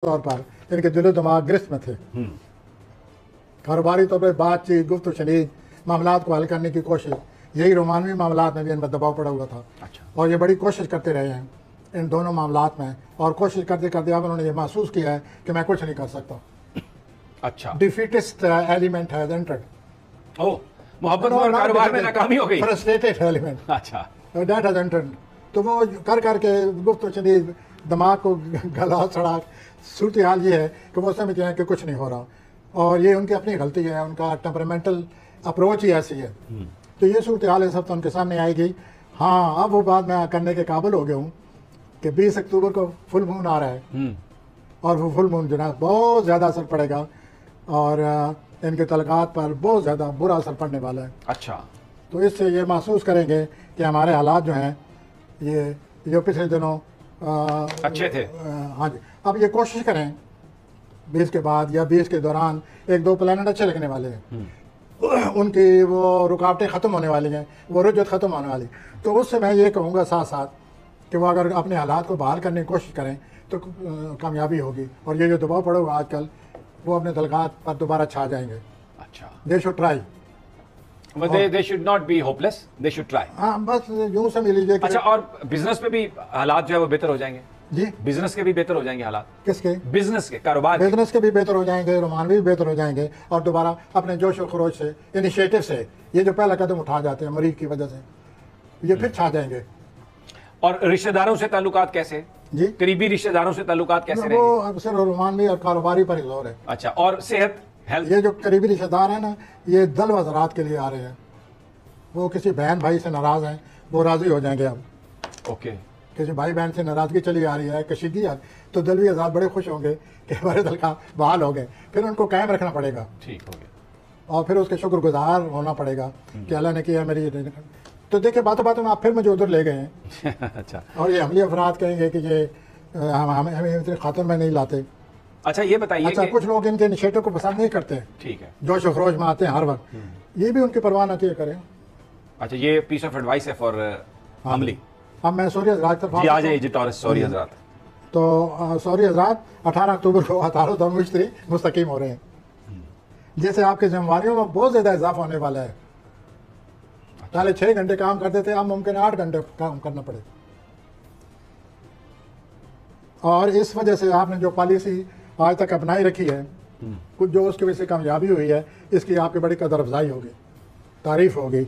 तौर पर इनके दिलो दिमाग गिरफ्त में थे। कारोबारी तौर पर बातचीत गुफ्त शनीद मामला को हल करने की कोशिश यही रोमानवी मामला में भी इन पर दबाव पड़ा हुआ था। अच्छा। और ये बड़ी कोशिश करते रहे हैं इन दोनों मामला में। और कोशिश करते करते अब उन्होंने ये महसूस किया है कि मैं कुछ नहीं कर सकता। अच्छा। डिफीटिस्ट एलिमेंट हैज़ एंटर्ड ओ मोहब्बत और कारोबार में नाकामी हो गई। फ्रस्ट्रेटेड एलिमेंट अच्छा। डेट हैज़ एंटर्ड तो वो कर करके शनीद दिमाग को गला सड़ा सूरत हाल ये है कि वो समझते हैं कि कुछ नहीं हो रहा। और ये उनकी अपनी गलती है उनका टेम्परामेंटल अप्रोच ही ऐसी है। तो ये सूरत हाल है सब तो उनके सामने आएगी। हाँ अब वो बात मैं करने के काबिल हो गया हूँ कि 20 अक्टूबर को फुल मून आ रहा है। हम्म। और वो फुल मून जनाब बहुत ज़्यादा असर पड़ेगा। और इनके तलकात पर बहुत ज़्यादा बुरा असर पड़ने वाला है। अच्छा। तो इससे ये महसूस करेंगे कि हमारे हालात जो हैं ये जो पिछले दिनों अच्छे थे। हाँ जी। अब ये कोशिश करें बीस के बाद या बीस के दौरान एक दो प्लानट अच्छे लगने वाले हैं। उनकी वो रुकावटें ख़त्म होने वाली हैं वो रुजत ख़त्म होने वाली। तो उससे मैं ये कहूँगा साथ साथ कि वो अगर अपने हालात को बहाल करने की कोशिश करें तो कामयाबी होगी। और ये जो दबाव पड़ेगा आजकल वो अपने तलकात पर दोबारा छा जाएँगे। अच्छा। दे शुड ट्राई हाँ बस यूँ समझ लीजिए अच्छा और बिज़नेस में भी हालात जो है वो बेहतर हो जाएँगे? जी। बिज़नेस के भी बेहतर हो जाएँगे हालात। किसके? बिज़नेस के कारोबार बिज़नेस के भी बेहतर हो जाएँगे रोमानवी भी बेहतर हो जाएँगे और दोबारा अपने जोश व खरोश से इनिशिएटिव से ये जो पहला कदम उठा जाते हैं मरीज़ की वजह से ये फिर छा जाएँगे। और रिश्तेदारों से ताल्लुकात कैसे? जी। करीबी रिश्तेदारों से ताल्लुकात कैसे वो अब सिर्फ़ रोमानवी और कारोबारी पर ज़ोर है। अच्छा और सेहत हेल्थ ये जो करीबी रिश्तेदार हैं ना ये दल वजरात के लिए आ रहे हैं। वो किसी बहन भाई से नाराज़ हैं वो राज़ी हो जाएँगे अब। ओके किसी भाई बहन से नाराज़गी चली आ रही है कशीगी आ तो दलवी आज़ाद बड़े खुश होंगे कि हमारे दल का बहाल हो गए। फिर उनको कायम रखना पड़ेगा। ठीक हो गया। और फिर उसके शुक्रगुजार होना पड़ेगा कि अल्लाह ने किया मेरी तो देखिए बातों बातों में आप फिर मुझे उधर ले गए हैं। अच्छा। और ये हमली अफराद कहेंगे कि ये हम हमें हमें इतने खातर में नहीं लाते। अच्छा ये बताइए अच्छा कुछ लोग इनके इनिशिएटिव को पसंद नहीं करते। ठीक है। जोश व खरोश में आते हैं हर वक्त। ये भी उनकी परवाह न करें। अच्छा ये पीस ऑफ़ एडवाइस है फॉर अमली। अब मैं सॉरी हजरात तरफ़ जी आ जाइए जी टॉरस सॉरी हजरात। तो सॉरी हजरात अठारह अक्टूबर को हतारो दम मिस्त्री मुस्तकीम हो रहे हैं। जैसे आपकी जिम्मेवारियों में बहुत ज़्यादा इजाफा होने वाला है। पहले छः घंटे काम करते थे अब मुमकिन आठ घंटे काम करना पड़े। और इस वजह से आपने जो पॉलिसी आज तक अपनाई रखी है कुछ जो उसकी वजह से कामयाबी हुई है इसकी आपकी बड़ी कदर अफजाई होगी तारीफ़ होगी।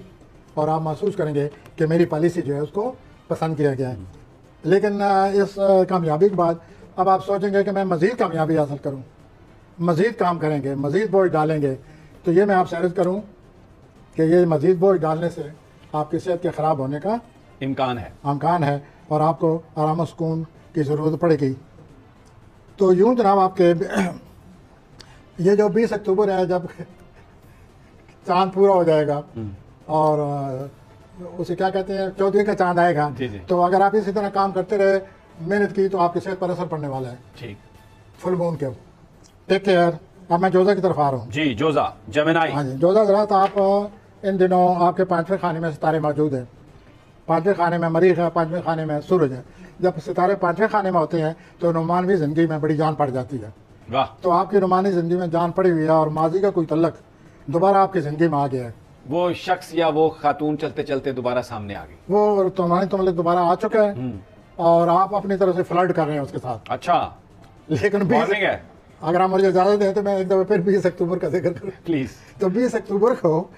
और आप महसूस करेंगे कि मेरी पॉलिसी जो है उसको पसंद किया गया है। लेकिन इस कामयाबी के बाद अब आप सोचेंगे कि मैं मज़ीद कामयाबी हासिल करूँ मज़ीद काम करेंगे मज़ीद बोझ डालेंगे तो ये मैं आपसे अर्ज़ करूँ कि ये मज़ीद बोझ डालने से आपकी सेहत के ख़राब होने का इम्कान है। अमकान है और आपको आराम और सुकून की ज़रूरत पड़ेगी। तो यूँ जनाब आपके ये जो 20 अक्टूबर है जब चाँद पूरा हो जाएगा और अ, उसे क्या कहते हैं चौधरी का चाँद आएगा। जी, जी। तो अगर आप इसी तरह काम करते रहे मेहनत की तो आपकी सेहत पर असर पड़ने वाला है। ठीक। फुल मून के। टेक केयर अब मैं जोजा की तरफ़ आ रहा हूँ। जी जोजा जमेनाई हाँ जी जोजा जरा तो आप इन दिनों आपके पाँचवें खाने में सितारे मौजूद हैं। पाँचवें खाने में मरीख है पाँचवें खाने में सूरज है। जब सितारे पाँचवें खाने में होते हैं तो नुमानवी ज़िंदगी में बड़ी जान पड़ जाती है। वाह। तो आपकी रुमानी ज़िंदगी में जान पड़ी हुई है और माजी का कोई तल्लक दोबारा आपकी ज़िंदगी में आ गया है। वो शख्स या वो खातून चलते चलते दोबारा सामने आ गई। वो तुम्हारी तमलक दोबारा आ चुका है और आप अपनी तरफ़ से फ्लड कर रहे हैं उसके साथ। अच्छा। लेकिन वार्निंग है। अगर आप मुझे इजाज़त दें तो मैं एक दफ़ा फिर बीस अक्टूबर का ज़िक्र करूँ। प्लीज़ तो बीस अक्टूबर को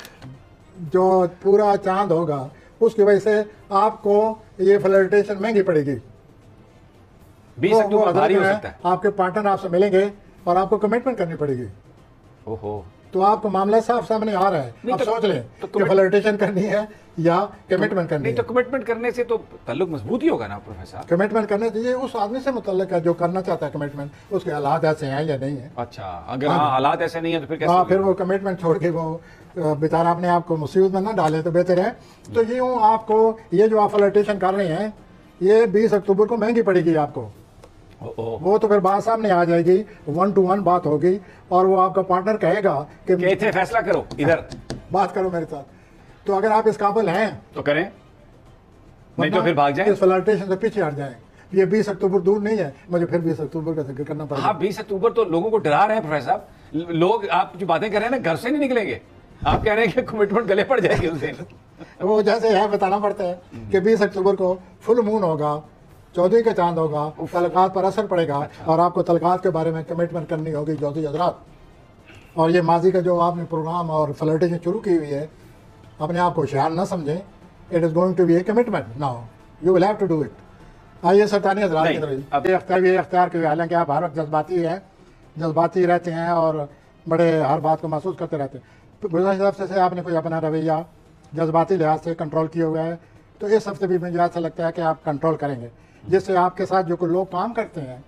जो पूरा चाँद होगा उसकी वजह से आपको ये फ्लर्टेशन महँगी पड़ेगी। बीस वो अक्टूबर भारी हो सकता है। आपके पार्टनर आपसे मिलेंगे और आपको कमिटमेंट करनी पड़ेगी। ओहो। तो आपको मामला साफ़ सामने आ रहा है। अब तो- सोच लें तो कि फ्लर्टेशन करनी है या कमिटमेंट करनी नहीं है। तो कमिटमेंट करने से तो ताल्लुक मज़बूत ही होगा ना प्रोफेसर कमिटमेंट करने से ये उस आदमी से मुतल्लिक है जो करना चाहता है कमिटमेंट उसके हालात ऐसे हैं या नहीं है। अच्छा अगर हाँ हालात ऐसे नहीं है तो फिर कैसे हाँ फिर वो कमिटमेंट छोड़ के वो बेचारा अपने आप को मुसीबत में ना डाले तो बेहतर है। तो ये यूँ आपको ये जो आप फ्लर्टेशन कर रहे हैं ये 20 अक्टूबर को महँगी पड़ेगी आपको। वो तो फिर बात सामने आ जाएगी वन टू वन बात होगी और वो आपका पार्टनर कहेगा कि थे फैसला करो इधर। बात करो मेरे साथ। तो अगर आप इस काबिल हैं तो करें। नहीं तो फिर भाग जाए। इस फ्लर्टेशन से पीछे हट जाएँ। ये बीस अक्टूबर दूर नहीं है मुझे फिर बीस अक्टूबर का ज़िक्र करना पड़ेगा। हाँ बीस अक्टूबर तो लोगों को डरा रहे हैं प्रोफेसर साहब। लोग आप जो बातें कर रहे हैं ना घर से नहीं निकलेंगे। आप कह रहे हैं कि कमिटमेंट गले पड़ जाएगी उस दिन वो जैसे है बताना पड़ता है कि बीस अक्टूबर को फुल मून होगा चौधरी का चाँद होगा तलकात पर असर पड़ेगा और आपको तलकात के बारे में कमिटमेंट करनी होगी चौधरी हजरात। और ये माजी का जो आपने प्रोग्राम और फ्लर्टेशन शुरू की हुई है अपने आप को होशियार ना समझें। It is going to be a commitment now you will have to do it आइए सरतानी हजरात की तरफ़। अब- ये अख्तियार ये अख्तियार के हालाँकि आप हर वक्त जज्बाती हैं जज्बाती रहते हैं और बड़े हर बात को महसूस करते रहते हैं। तो गुजशत हफ़्ते से आपने कोई अपना रवैया जज्बाती लिहाज से कंट्रोल किया हुआ है तो इस हफ़्ते भी मुझे ऐसा लगता है कि आप कंट्रोल करेंगे। जिससे आपके साथ जो लोग काम करते हैं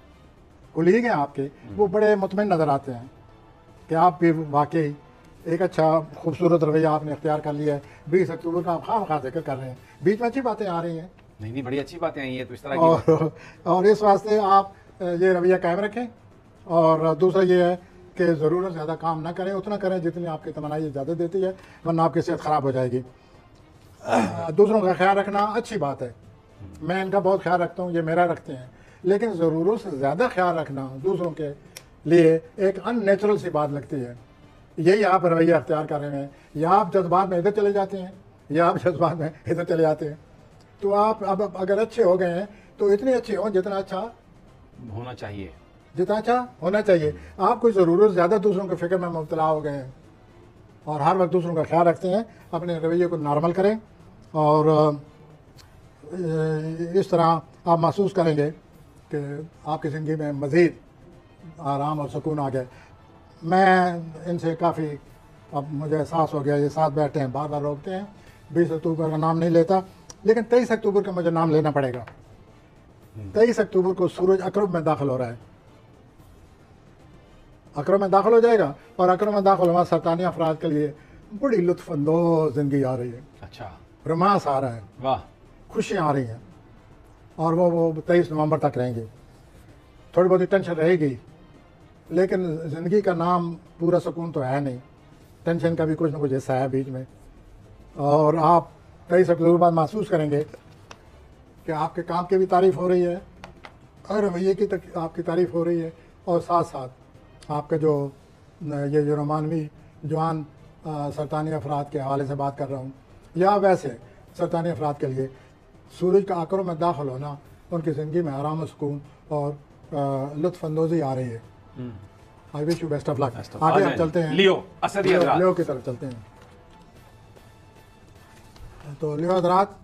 कुलीग हैं आपके वो बड़े मुतमिन नज़र आते हैं कि आप भी वाकई एक अच्छा खूबसूरत रवैया आपने अख्तियार कर लिया है। बीस अक्टूबर का आप खाम खा ज़िक्र कर रहे हैं। बीच में अच्छी बातें आ रही हैं। नहीं नहीं बड़ी अच्छी बातें आई हैं तो इस तरह की और और इस वास्ते आप ये रवैया कायम रखें। और दूसरा ये है कि ज़रूरत ज़्यादा काम ना करें उतना करें जितनी आपकी तमन्नाई ज़्यादा देती है वरना आपकी सेहत ख़राब हो जाएगी। दूसरों का ख्याल रखना अच्छी बात है। मैं इनका बहुत ख्याल रखता हूँ ये मेरा रखते हैं। लेकिन ज़रूरत से ज़्यादा ख्याल रखना दूसरों के लिए एक अननेचुरल सी बात लगती है। यही आप रवैया अख्तियार कर रहे हैं। या आप जज्बात में इधर चले जाते हैं या आप जज्बात में इधर चले जाते हैं। तो आप अब अगर अच्छे हो गए हैं तो इतने अच्छे हों जितना अच्छा होना चाहिए। जितना अच्छा होना चाहिए। आप कोई ज़रूरत ज़्यादा दूसरों के फ़िक्र में मुबतला हो गए हैं और हर वक्त दूसरों का ख्याल रखते हैं अपने रवैये को नॉर्मल करें और इस तरह आप महसूस करेंगे कि आपकी ज़िंदगी में मज़ीद आराम और सुकून आ गए मैं इनसे काफ़ी अब मुझे एहसास हो गया ये साथ बैठे हैं बार बार रोकते हैं। बीस अक्टूबर का नाम नहीं लेता लेकिन तेईस अक्टूबर का मुझे नाम लेना पड़ेगा। तेईस अक्टूबर को सूरज अक्रब में दाखिल हो रहा है। अक्रब में दाखिल हो जाएगा और अक्रब में दाखिल हुआ सरतानी अफराद के लिए बड़ी लुत्फानंदोज ज़िंदगी आ रही है। अच्छा। रोमांस आ रहा है। वाह। खुशियाँ आ रही हैं। और वो वो तेईस नवंबर तक रहेंगे। थोड़ी बहुत टेंशन रहेगी। लेकिन ज़िंदगी का नाम पूरा सुकून तो है नहीं। टेंशन का भी कुछ ना कुछ हिस्सा है बीच में। और आप तेईस अक्टूबर बाद महसूस करेंगे कि आपके काम की भी तारीफ़ हो रही है और रवैये की तक आपकी तारीफ़ हो रही है, और साथ साथ आपके जो, ये जो रोमानवी जवान सरतानी अफराद के हवाले से बात कर रहा हूँ, या वैसे सरतानी अफराद के लिए सूरज का आकरों में दाखिल होना उनकी ज़िंदगी में आराम और सुकून और लुत्फानंदोज़ी आ रही है। I wish you best of luck आगे हम चलते हैं। लियो, असदी लियो- लियो की तरफ़ चलते हैं। तो लियो हजरात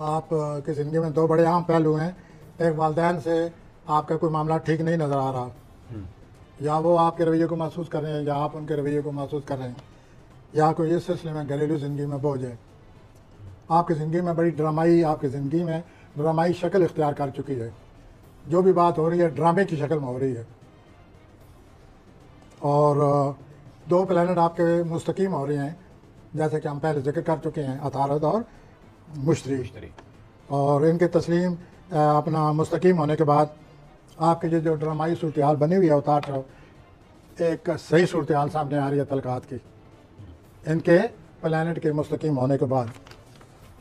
आप की ज़िंदगी में दो बड़े अहम पहलू हैं। एक वालदेन से आपका कोई मामला ठीक नहीं नज़र आ रहा। या वो आपके रवैये को महसूस कर रहे हैं या आप उनके रवैये को महसूस कर रहे हैं। या कोई इस सिलसिले में घरेलू ज़िंदगी में बोझ है। आपकी ज़िंदगी में बड़ी ड्रामाई आपकी ज़िंदगी में ड्रामाई शक्ल इख्तियार कर चुकी है। जो भी बात हो रही है ड्रामे की शक्ल में हो रही है। और दो प्लानट आपके मुस्तकीम हो रहे हैं जैसे कि हम पहले ज़िक्र कर चुके हैं अतारद और मुश्तरी। और इनके तस्लीम अपना मुस्तकीम होने के बाद आपके ये जो ड्रामाई सूरत हाल बनी हुई है उतार चढ़ाव एक सही सूरत हाल सामने आ रही है तलकात की। इनके प्लानट के मुस्तकीम होने के बाद।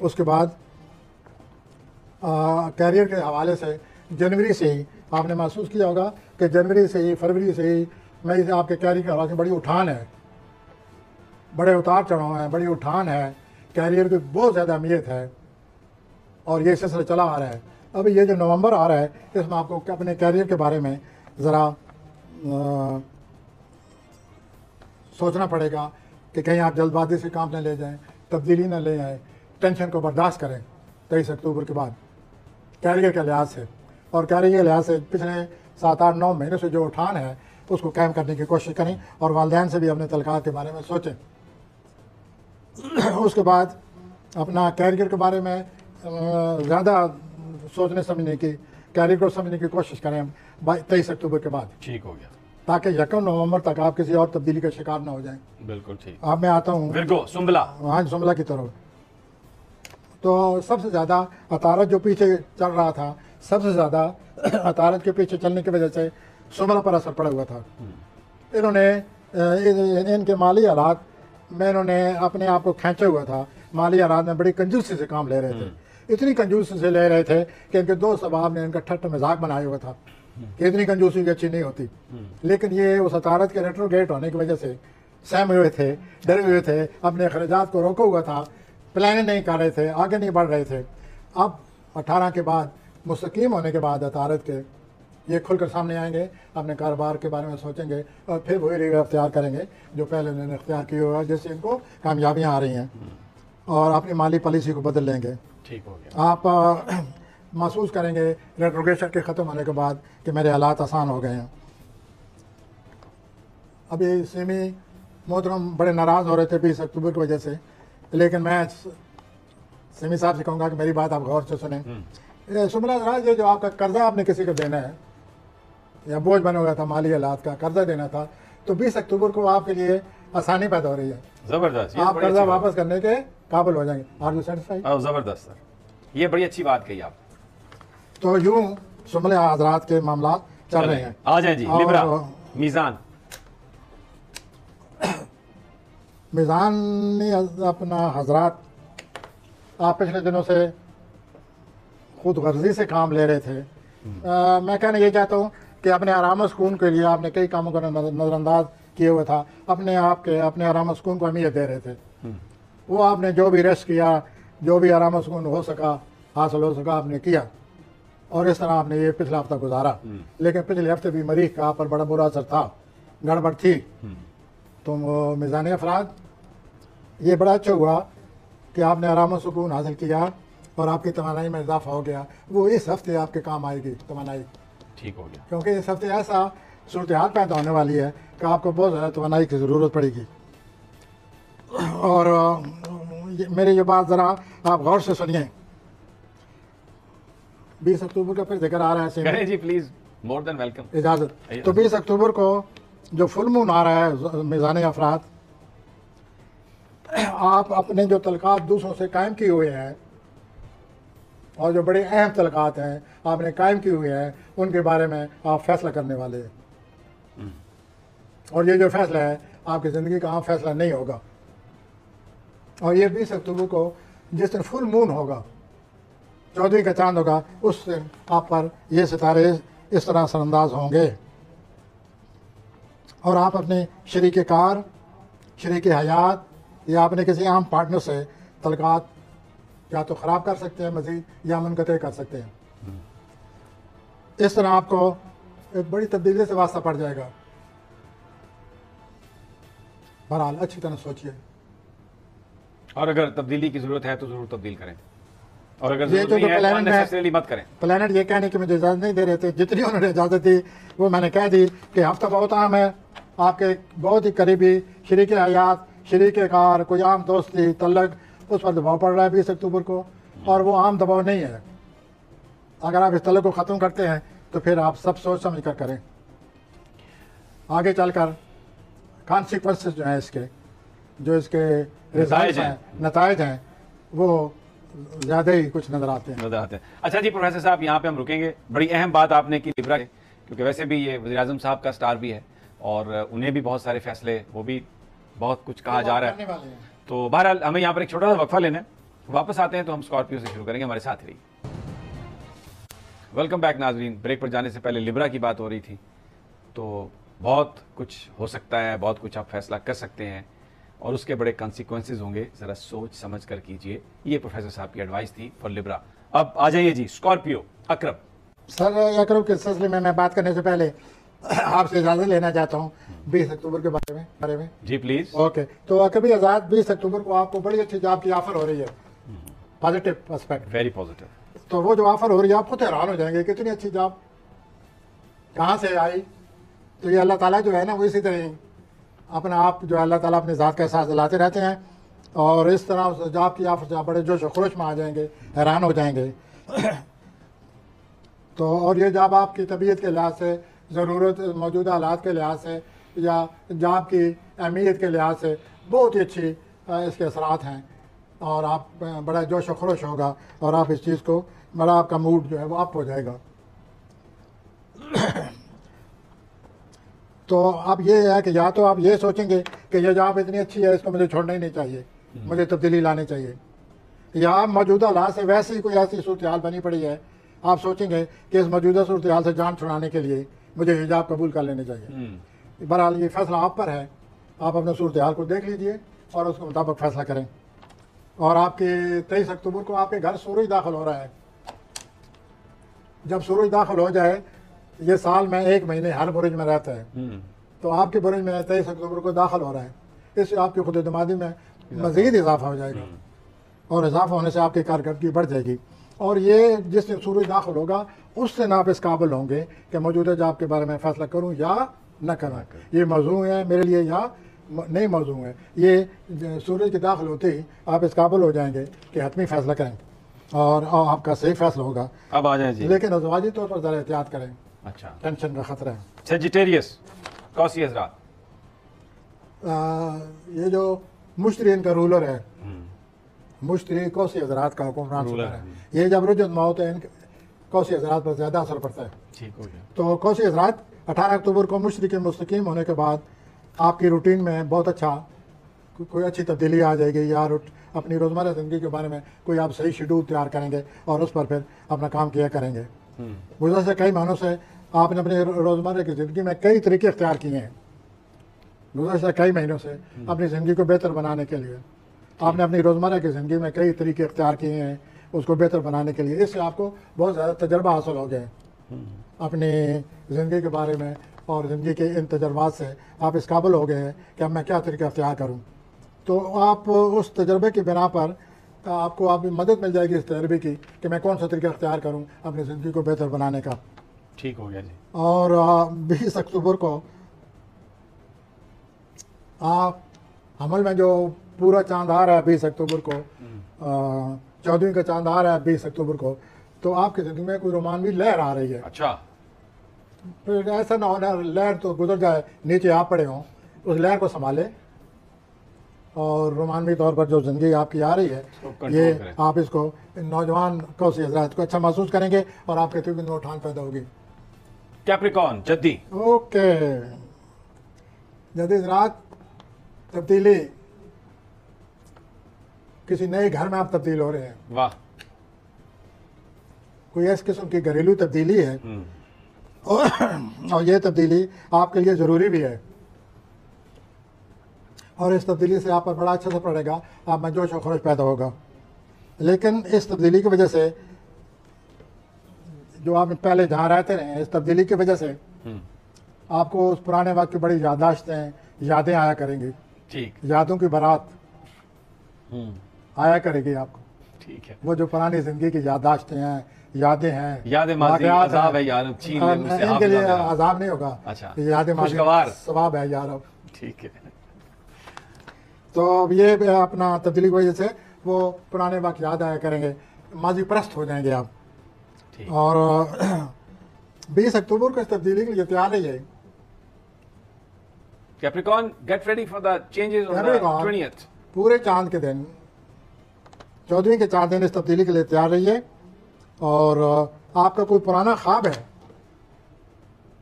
उसके बाद कैरियर के हवाले से, जनवरी से ही आपने महसूस किया होगा कि जनवरी से ही, फरवरी से ही मई से आपके कैरियर के हवाले से बड़ी उठान है। बड़े उतार चढ़ाव हैं, बड़ी उठान है। कैरियर की बहुत ज़्यादा अहमियत है। और ये सिलसिला चला आ रहा है। अब ये जो नवंबर आ रहा है, इसमें आपको अपने कैरियर के बारे में ज़रा सोचना पड़ेगा कि कहीं आप जल्दबाजी से काम न ले जाएँ, तब्दीली न ले आए। टेंशन को बर्दाश्त करें तेईस अक्टूबर के बाद। कैरियर के लिहाज से। और कैरियर के लिहाज से पिछले सात आठ नौ महीने से जो उठान है उसको कायम करने की कोशिश करें और वालदेन से भी अपने तलकात के बारे में सोचें। उसके बाद अपना कैरियर के बारे में ज़्यादा सोचने समझने की कैरियर को समझने की कोशिश करें तेईस अक्टूबर के बाद। ठीक हो गया। ताकि यकम नवंबर तक आप किसी और तब्दीली का शिकार ना हो जाएँ। बिल्कुल ठीक। अब मैं आता हूँ। सुम्बला वहाँ जुमला की तरफ़। तो सबसे ज़्यादा अतारत जो पीछे चल रहा था सबसे ज़्यादा अतारत के पीछे चलने की वजह से सुमला पर असर पड़ा हुआ था। इन्होंने इनके माली हालात में इन्होंने अपने आप को खींचा हुआ था। माली हालात में बड़ी कंजूसी से काम ले रहे थे। इतनी कंजूसी से ले रहे थे कि इनके दो अहबाब ने इनका ठट्ठ मज़ाक बनाया हुआ था कि इतनी कंजूसी की अच्छी नहीं होती। लेकिन ये उस अतारत के रेट्रोगेट होने की वजह से सहमे हुए थे डरे हुए थे अपने अखराज को रोका हुआ था। प्लानिंग नहीं कर रहे थे आगे नहीं बढ़ रहे थे। अब अठारह के बाद मुस्तकीम होने के बाद अतारत के ये खुलकर सामने आएँगे अपने कारोबार के बारे में सोचेंगे और फिर वही रीवा अख्तियार करेंगे जो पहले उन्होंने अख्तियार किया हुआ जिससे इनको कामयाबियाँ आ रही हैं। और अपनी माली पॉलिसी को बदल लेंगे। ठीक हो गया। आप अ, महसूस करेंगे रेट्रोगेशन के ख़त्म होने के बाद कि मेरे हालात आसान हो गए हैं। अभी सिमी मोहतरम बड़े नाराज़ हो रहे थे बीस अक्टूबर की वजह से। लेकिन मैं सिमी साहब से कहूँगा कि मेरी बात आप गौर से सुने। ये सुमरा राज ये जो आपका कर्जा आपने किसी को देना है या बोझ बना हुआ था माली हालात का कर्जा देना था तो बीस अक्टूबर को आपके लिए आसानी पैदा हो रही है। ज़बरदस्त आप कर्जा वापस करने के काबिल हो जाएँगे। आर यू सेटिस्फाइड ज़बरदस्त सर। ये बड़ी अच्छी बात कही आप। तो यूँ शुमले हजरात के मामला चल रहे हैं। आ जाए जी और- मीजान मिजानी अपना हजरात आप पिछले दिनों से खुद गर्जी से काम ले रहे थे। आ, मैं कहना ये चाहता हूँ कि अपने आराम और सुकून के लिए आपने कई कामों को नज़रअंदाज किए हुए था। अपने आप के अपने आराम और सुकून को अहमियत दे रहे थे। वो आपने जो भी रेस्ट किया जो भी आराम और सुकून हो सका हासिल हो सका आपने किया। और इस तरह आपने ये पिछला हफ़्ता गुजारा। लेकिन पिछले हफ़्ते भी मरीज़ का आप पर बड़ा बुरा असर था। गड़बड़ थी। तो मिजान अफराद ये बड़ा अच्छा हुआ कि आपने आराम और सुकून हासिल किया और आपकी तोानाई में इजाफा हो गया। वो इस हफ़्ते आपके काम आएगी तोानाई ठीक हो गया। क्योंकि इस हफ़्ते ऐसा सूरत हाल पैदा होने वाली है कि आपको बहुत ज़्यादा तोानाई की ज़रूरत पड़ेगी। और ये- मेरी ये बात ज़रा आप गौर से सुनिए। बीस अक्टूबर का फिर ज़िक्र आ रहा है जी प्लीज़ मोर देन वेलकम इजाज़त। तो बीस अक्टूबर को जो फुल मून आ रहा है मिज़ान अफराद, आप अपने जो तलकात दूसरों से कायम किए हुए हैं, और जो बड़े अहम तलकात हैं, आपने कायम किए हुए हैं, उनके बारे में आप फैसला करने वाले हैं। और ये जो फैसला है, आपकी ज़िंदगी का आम फैसला नहीं होगा। और ये बीस अक्टूबर को जिस दिन फुल मून होगा, चौधरी का चाँद होगा, उस दिन आप पर ये सितारे इस तरह असरअंदाज होंगे। और आप अपने शरीक कार शरीक हयात या अपने किसी आम पार्टनर से तलकात या तो ख़राब कर सकते हैं मज़ीद या मुनक़ कर सकते हैं। इस तरह आपको एक बड़ी तब्दीली से वास्ता पड़ जाएगा। बहरहाल अच्छी तरह सोचिए। और अगर तब्दीली की ज़रूरत है तो ज़रूर तब्दील करें। और अगर ये जो नहीं है तो में- मत करें। प्लानट ये कहने की मुझे इजाज़त नहीं दे रहे थे जितनी उन्होंने इजाज़त दी वो मैंने कह दी कि हफ़्ता बहुत आम है आपके बहुत ही करीबी शरीक हयात शरीक कार कोई आम दोस्ती तलग उस पर दबाव पड़ रहा है बीस अक्टूबर को और वो आम दबाव नहीं है। अगर आप इस तलक को ख़त्म करते हैं तो फिर आप सब सोच समझ कर करें। आगे चलकर कॉन्सिक्वेंसेस जो हैं इसके जो इसके रिज़ल्ट हैं। हैं नतज हैं वो ज़्यादा ही कुछ नज़र आते हैं। नज़र आते हैं। अच्छा जी प्रोफेसर साहब यहाँ पे हम रुकेंगे। बड़ी अहम बात आपने की लिब्रा क्योंकि वैसे भी ये वजी साहब का स्टार भी है। और उन्हें भी बहुत सारे फैसले वो भी बहुत कुछ कहा जा रहा है। तो बहरहाल हमें यहाँ पर एक छोटा सा वक्फा लेना है। वापस आते हैं तो हम स्कॉर्पियो से शुरू करेंगे हमारे साथ रही वेलकम बैक नाजरीन। ब्रेक पर जाने से पहले लिब्रा की बात हो रही थी। तो बहुत कुछ हो सकता है बहुत कुछ आप फैसला कर सकते हैं और उसके बड़े कॉन्सिक्वेंसेज होंगे। ज़रा सोच समझ कर कीजिए। ये प्रोफेसर साहब की एडवाइस थी फॉर लिब्रा अब आ जाइए जी स्कॉर्पियो अक्रम सर अकरम के सिलसिले में मैं बात करने से पहले आपसे इजाज़त लेना चाहता हूँ बीस अक्टूबर के बारे में बारे में। जी प्लीज़ ओके तो अकबी आज़ाद बीस अक्टूबर को आपको बड़ी अच्छी जॉब की ऑफ़र हो रही है। पॉजिटिव एस्पेक्ट वेरी पॉजिटिव तो वो जो ऑफ़र हो रही है आप खुद हैरान हो जाएँगे कितनी अच्छी जॉब। कहाँ से आई? तो ये अल्लाह ताला जो है ना वो इसी तरह अपना आप जो अल्लाह ताला अपने ज़ात का एहसास दिलाते रहते हैं। और इस तरह उस जॉब की आप बड़े जोश खरोश में आ जाएँगे हैरान हो जाएँगे। तो और ये जॉब आपकी तबीयत के लिहाज से ज़रूरत मौजूदा हालात के लिहाज से या जॉब की अहमियत के लिहाज से बहुत ही अच्छी इसके असरात हैं। और आप बड़ा जोश खरोश होगा और आप इस चीज़ को, बड़ा आपका मूड जो है वो अप हो जाएगा। तो अब ये है कि या तो आप ये सोचेंगे कि ये जॉब इतनी अच्छी है, इसको मुझे छोड़ना ही नहीं चाहिए। मुझे तब्दीली लानी चाहिए। या आप मौजूदा हालात से वैसे ही कोई ऐसी सूरत हाल बनी पड़ी है, आप सोचेंगे कि इस मौजूदा सूरत हाल से जान छुड़ाने के लिए मुझे हिजाब कबूल कर लेने चाहिए। हम्म, बहरहाल ये फैसला आप पर है। आप अपने सूरत हाल को देख लीजिए और उसके मुताबिक फैसला करें। और आपके तेईस अक्टूबर को आपके घर सूरज दाखिल हो रहा है। जब सूरज दाखिल हो जाए ये साल में एक महीने हर बुरज में रहता है। हम्म, तो आपके बुरज में तेईस अक्टूबर को दाखिल हो रहा है। इससे आपकी खुद दिमागी में मजीद इजाफा हो जाएगा। और इजाफा होने से आपकी कारकर्दगी बढ़ जाएगी। और ये जिस दिन सूरज दाखिल होगा उस दिन आप इस काबिल होंगे कि मौजूदा जॉब के बारे में फैसला करूँ या न करूँ। ये मौजू है मेरे लिए या नहीं मौजू है। ये सूरज के दाखिल होते ही आप इस काबिल हो जाएँगे कि हतमी फैसला करें और और आपका सही फैसला होगा। अब आ जाए जी। लेकिन अजवाजी तौर पर ज़रा एहतियात करें। अच्छा। टेंशन का खतरा है। सेजिटेरियस कौसी हजरात ये जो मुश्तरी इनका रूलर है हम्म, मुश्तरी कौसी हजरात का हुक्मरान रूलर है। ये जब रुजत मौत है कौसी हजरात पर ज़्यादा असर पड़ता है? ठीक हो गया। तो कौसी हजरात अठारह अक्टूबर को मुश्तरी के मुस्तकीम होने के बाद आपकी रूटीन में बहुत अच्छा को- कोई अच्छी तब्दीली आ जाएगी। या अपनी रोज़मर्रा ज़िंदगी के बारे में कोई आप सही शेड्यूल तैयार करेंगे और उस पर फिर अपना काम किया करेंगे। हम्म, गुजर से कई महीनों से आपने अपने रोज़मर्रा की ज़िंदगी में कई तरीके अख्तियार किए हैं। गुजर से कई महीनों से अपनी ज़िंदगी को बेहतर बनाने के लिए आपने अपनी रोज़मर्रा की ज़िंदगी में कई तरीके अख्तियार किए हैं। उसको बेहतर बनाने के लिए। इससे आपको बहुत ज़्यादा तजर्बा हासिल हो गया है। हम्म, अपनी ज़िंदगी के बारे में और ज़िंदगी के इन तजर्बात से आप इस काबिल हो गए हैं कि अब मैं क्या तरीका अख्तियार करूँ। तो आप उस तजर्बे की बिना पर आपको आप मदद मिल जाएगी इस तजर्बे की कि मैं कौन सा तरीका अख्तियार करूँ अपनी ज़िंदगी को बेहतर बनाने का। ठीक हो गया जी। और बीस अक्टूबर को आप हमल में जो पूरा चाँद आ रहा है बीस अक्टूबर को चौदहवीं का चाँद आ रहा है बीस अक्टूबर को तो आपकी ज़िंदगी में कोई रोमानवी लहर आ रही है। अच्छा। फिर ऐसा ना होना लहर तो गुजर जाए नीचे आप पड़े हों उस लहर को संभाले। और रोमानवी तौर पर जो ज़िंदगी आपकी आ रही है कंट्रोल ये आप इसको नौजवान कौसी हजरात को अच्छा महसूस करेंगे और आपके दिल में उठान पैदा होगी। कैप्रिकॉन जद्दी। ओके। जदीद रात तब्दीली। किसी नए घर में आप तब्दील हो रहे हैं। वाह। कोई इस किस्म की घरेलू तब्दीली है? हम्म, और और ये तब्दीली आपके लिए ज़रूरी भी है। और इस तब्दीली से आप पर बड़ा अच्छा असर पड़ेगा। आप में जोश और खरोश पैदा होगा। लेकिन इस तब्दीली की वजह से जो आप पहले जहाँ रहते रहे इस तब्दीली की वजह से हम्म, आपको उस पुराने वक्त की बड़ी यादाश्तें यादें आया करेंगी। ठीक। यादों की बारात। हम्म, आया करेगी आपको। ठीक है। वो जो पुरानी ज़िंदगी की यादाश्तें हैं यादें हैं यादें माजी, अज़ाब है यार, छीन ले हाँ, इनके लिए अजाब। नहीं होगा। अच्छा, यादें माजी। सवाब है यार अब। ठीक है। तो अब ये अपना तब्दीली की वजह से वो पुराने वक्त याद आया करेंगे। माजी प्रस्त हो जाएँगे आप। और बीस अक्टूबर को इस तब्दीली के लिए तैयार रहिए। Capricorn get ready for the changes on the Capricorn. 20th पूरे चाँद के दिन चौदहवीं के चार दिन इस तब्दीली के लिए तैयार रहिए। और आपका कोई पुराना ख्वाब है?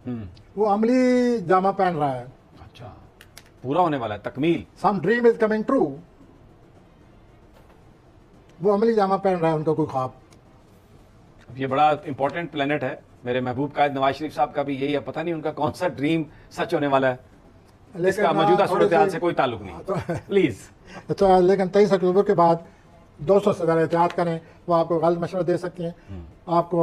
हम्म, वो अमली जामा पहन रहा है। अच्छा। पूरा होने वाला है? तकमील? Some dream is coming true वो अमली जामा पहन रहा है उनका कोई ख्वाब। ये बड़ा इंपॉर्टेंट प्लेनेट है। मेरे महबूब कायद नवाज़ शरीफ साहब का भी यही है। पता नहीं उनका कौन सा ड्रीम सच होने वाला है। इसका मौजूदा सूरत हाल से कोई ताल्लुक नहीं। तो- प्लीज़ अच्छा लेकिन तेईस अक्टूबर के बाद दोस्तों से ज़रा एहतियात करें वो आपको गलत मशवरा दे सकती हैं आपको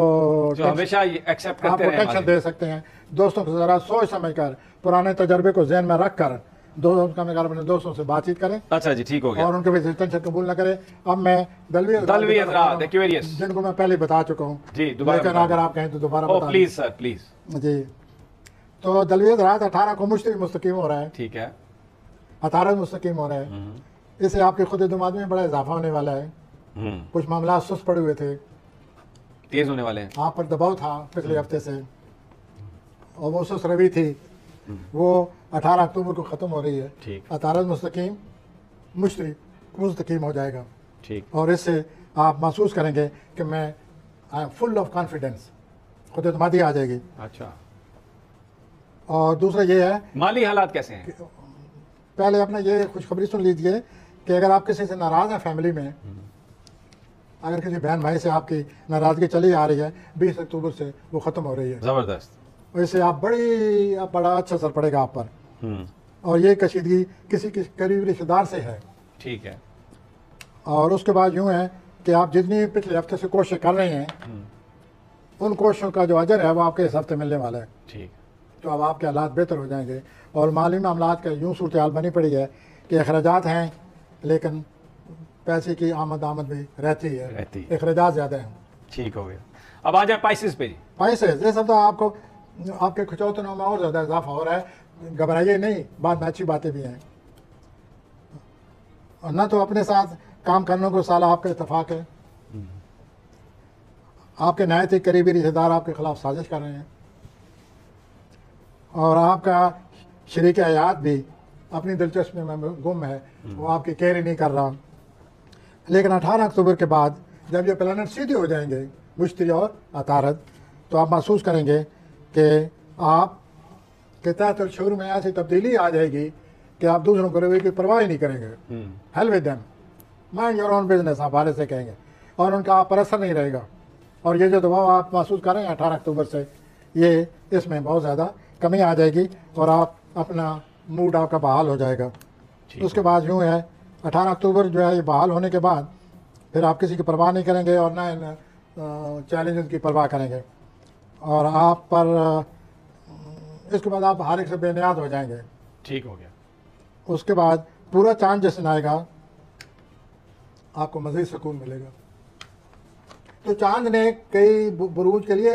हमेशा एक्सेप्ट करते आपको टेंशन दे सकते हैं। दोस्तों को ज़रा सोच समझ कर पुराने तजर्बे को जहन में रख कर दोस्तों का मैं अपने दोस्तों से बातचीत करें। अच्छा जी ठीक हो गया। और उनके वजह टेंशन कबूल न करें। अब मैं दलवी दलवी। जिनको मैं पहले बता चुका हूँ। जी, दोबारा लेकिन अगर आप कहें तो दोबारा बता प्लीज़ सर प्लीज़ जी। तो दलवी हजरात अठारह को मुश्तक मुस्तकीम हो रहा है। ठीक है। अठारह मुस्तकीम हो रहा है। हम्म, इससे आपके खुद दिमाग में बड़ा इजाफा होने वाला है। हम्म, कुछ मामला सुस्त पड़े हुए थे। तेज होने वाले हैं। आप पर दबाव था पिछले हफ़्ते से। और वो सुस्त रवि थी। वो 18 अक्टूबर को ख़त्म हो रही है। ठीक। अतारत मुस्तकीम मुश्तरी मुस्तकीम हो जाएगा। ठीक। और इससे आप महसूस करेंगे कि मैं I am full of confidence खुद अतमादी आ जाएगी। अच्छा। और दूसरा ये है माली हालात कैसे हैं? पहले अपना ये खुशखबरी सुन लीजिए कि अगर आप किसी से नाराज़ हैं फैमिली में अगर किसी बहन भाई से आपकी नाराज़गी चली आ रही है बीस अक्टूबर से वो ख़त्म हो रही है। ज़बरदस्त। वैसे आप बड़ी आप बड़ा अच्छा असर पड़ेगा आप पर। हम्म। और ये कशीदगी किसी किसी करीबी रिश्तेदार से है। ठीक है। और उसके बाद यूँ है कि आप जितनी पिछले हफ़्ते से कोशिश कर रहे हैं हम्म, उन कोशिशों का जो अजर है वो आपके इस हफ़्ते मिलने वाला है। ठीक। तो अब आपके हालात बेहतर हो जाएँगे। और माली मामला का यूँ सूरत हाल बनी पड़ी है कि अखराज हैं लेकिन पैसे की आमद आमद भी रहती है। रहती है। अखराज ज़्यादा हैं। ठीक हो गया। अब आ जाए पाइसिस पे। पैसे ये सब तो आपको आपके खचौतनों में और ज़्यादा इजाफा हो रहा है। घबराइए नहीं बाद में अच्छी बातें भी हैं। और न तो अपने साथ काम करने को साला आपका इतफाक है। आपके नहायत ही करीबी रिश्तेदार आपके खिलाफ साजिश कर रहे हैं। और आपका शरीक हयात भी अपनी दिलचस्पी में गुम है वो आपकी केयर ही नहीं कर रहा। लेकिन 18 अक्टूबर के बाद जब ये प्लानट सीधे हो जाएँगे मुश्तरी और अतारत तो आप महसूस करेंगे कि आप के तहत शुरू में ऐसी तब्दीली आ जाएगी कि आप दूसरों को रवैये की परवाह ही नहीं करेंगे। Hell with them mind your own business आप हारे से कहेंगे। और उनका आप पर असर नहीं रहेगा। और ये जो दबाव आप महसूस कर रहे हैं अठारह अक्टूबर से ये इसमें बहुत ज़्यादा कमी आ जाएगी और आप अपना मूड आपका बहाल हो जाएगा। उसके बाद यूँ है अठारह अक्टूबर जो है ये बहाल होने के बाद फिर आप किसी की परवाह नहीं करेंगे और ना चैलेंज की परवाह करेंगे। और आप पर इसके बाद आप हर एक से बेनियाज हो जाएँगे। ठीक हो गया। उसके बाद पूरा चाँद जैसे आएगा आपको मज़ीद सुकून मिलेगा। तो चाँद ने कई बुरूज के लिए